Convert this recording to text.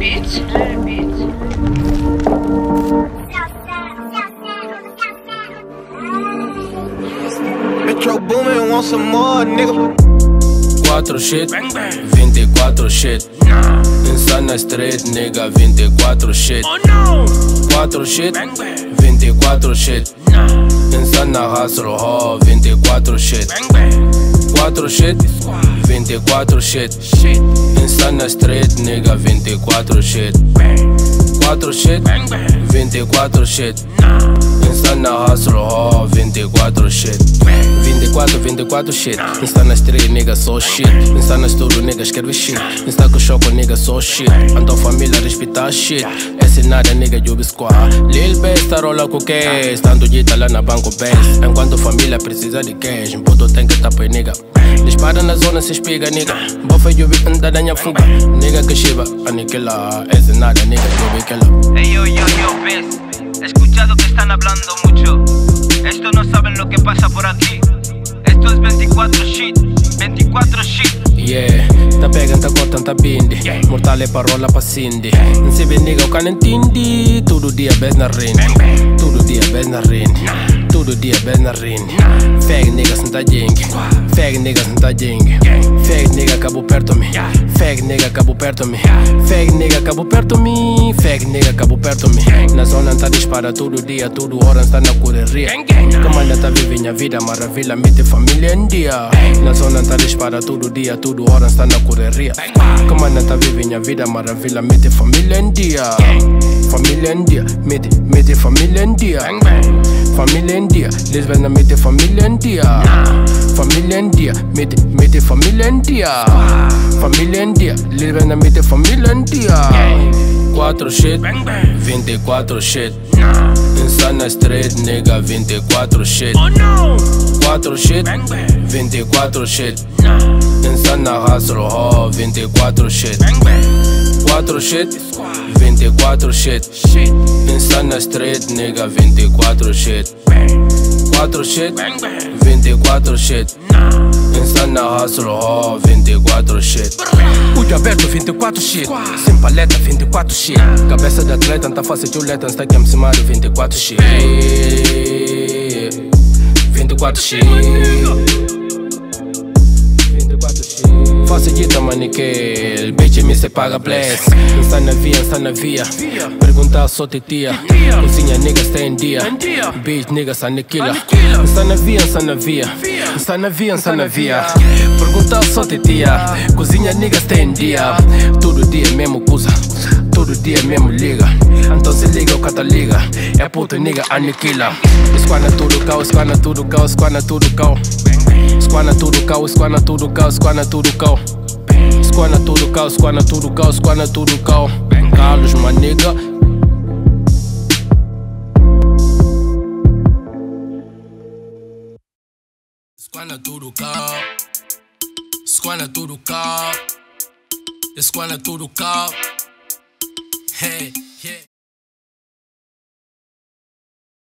bitch. bitch. Metro Boomin, want some more, nigga. 4 shit, 24 shit. Insana street, nigga, 24 shit. 4 shit, 24 shit. Insana hustle, ho, 24 shit. 4 shit, 24 shit. Insana street, nigga, 24 shit. 4 shit, 24 shit. Insana hustle, ho, 24 shit. 24, 24 shit. Insta na street, nigga, so shit. Insta na studio, nigga, escreve shit. Insta com choco, nigga, so shit. Ando família, respeitar shit. Esse nada, nigga, you squad. Lil Bass, tá rola com cash. Tando dita lá na banco base. Enquanto família precisa de cash. Puto tem que tapar, nigga. Dispara na zona, se espiga, nigga. Bofa, you be anda da minha fuga. Nigga, que chiva, aniquila. Esse nada, nigga, you be killer. Ey, yo, yo, yo, ves. He escuchado que están hablando mucho. Esto no saben lo que pasa por aquí. Esto es 24 shit, 24 shit. Yeah, tá pegando, tá cortando, tá bindi Mortal é parola pra Cindy Não se vê nigga, o cara entende Todo dia bes na rinde Todo dia bes na rinde Todo dia bes na rinde Fag niggas não tá jengue Fag niggas não tá jengue Fag nigga acabou perto me Fag nigga acabou perto me Fag nigga acabou perto me nigga acabou perto me Na zona tá dispara todo dia, todo hora está na correria Comanda tá vivendo a vida maravilha, mete família em dia. Na zona tá dispara todo dia, todo hora está na correria Comanda tá vivendo a vida maravilha, mete família em dia. Família em dia, mete, mete família em dia. Família em dia, Lisbona mete família em dia. Família em dia, mete, mete família em dia. Família em dia, Lisbona mete família em dia 4 shit, 24 shit Insana street, nigga, 24 shit 4 shit, 24 shit Insana hustle, ho, 24 shit 4 shit, 24 shit Insana street, nigga, 24 shit 4 shit, 24 shit. Insana hustle, ho, 24 shit. Pude aberto, 24 shit. Sem paleta, 24 shit. Cabeça de atleta, não tá fácil de uleta Está aqui aproximado, 24 shit. 24 shit dita maniquel Bitch me se paga bless. Está na via, está na via Pergunta só te tia Cozinha niggas está em dia Bitch niggas aniquila Está na via, está na via Está na via, está na via Pergunta só te tia Cozinha niggas está em dia Todo dia mesmo coisa Todo dia mesmo liga. Então se liga o cata liga. É puto nigga aniquila. Esquana tudo cal, esquana tudo cal, esquana tudo cal Esquana tudo cal, esquana tudo cal, esquana tudo cal Esquana tudo cal, esquana tudo cal, esquana tudo cal Carlos, my nigga. Esquana tudo cal Esquana tudo cal Esquana tudo cal Hey, yeah